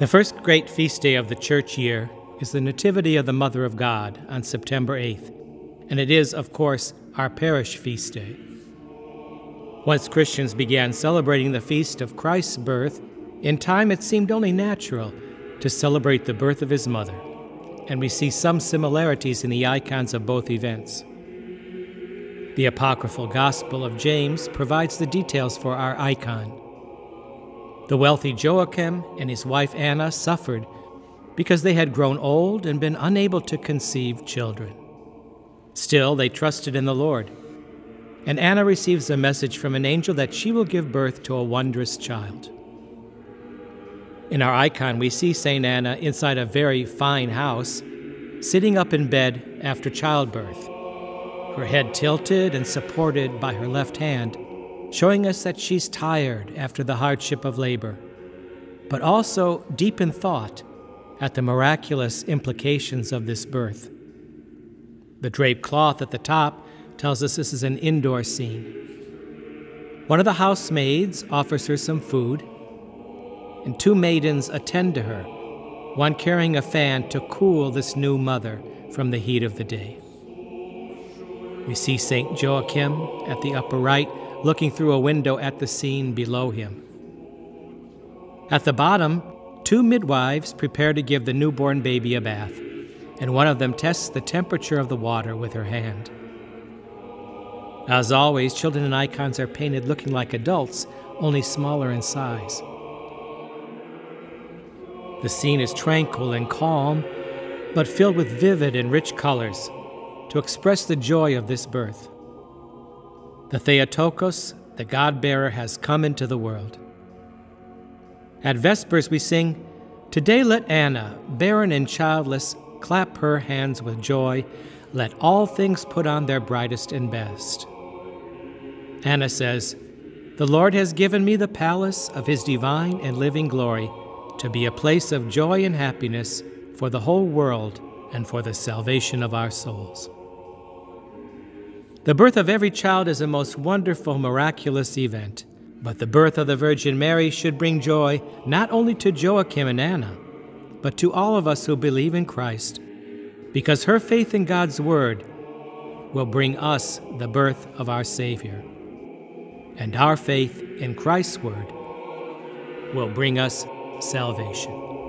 The first great feast day of the church year is the Nativity of the Mother of God on September 8th, and it is, of course, our parish feast day. Once Christians began celebrating the feast of Christ's birth, in time it seemed only natural to celebrate the birth of his mother, and we see some similarities in the icons of both events. The apocryphal Gospel of James provides the details for our icon. The wealthy Joachim and his wife Anna suffered because they had grown old and been unable to conceive children. Still, they trusted in the Lord. And Anna receives a message from an angel that she will give birth to a wondrous child. In our icon, we see St. Anna inside a very fine house, sitting up in bed after childbirth her head tilted and supported by her left hand, showing us that she's tired after the hardship of labor, but also deep in thought at the miraculous implications of this birth. The draped cloth at the top tells us this is an indoor scene. One of the housemaids offers her some food, and two maidens attend to her, one carrying a fan to cool this new mother from the heat of the day. We see St. Joachim at the upper right, looking through a window at the scene below him. At the bottom, two midwives prepare to give the newborn baby a bath, and one of them tests the temperature of the water with her hand. As always, children and icons are painted looking like adults, only smaller in size. The scene is tranquil and calm, but filled with vivid and rich colors to express the joy of this birth. The Theotokos, the God bearer, has come into the world. At Vespers, we sing, Today let Anna, barren and childless, clap her hands with joy. Let all things put on their brightest and best. Anna says, The Lord has given me the palace of his divine and living glory to be a place of joy and happiness for the whole world and for the salvation of our souls. The birth of every child is a most wonderful, miraculous event, but the birth of the Virgin Mary should bring joy not only to Joachim and Anna, but to all of us who believe in Christ, because her faith in God's Word will bring us the birth of our Savior. And our faith in Christ's Word will bring us salvation.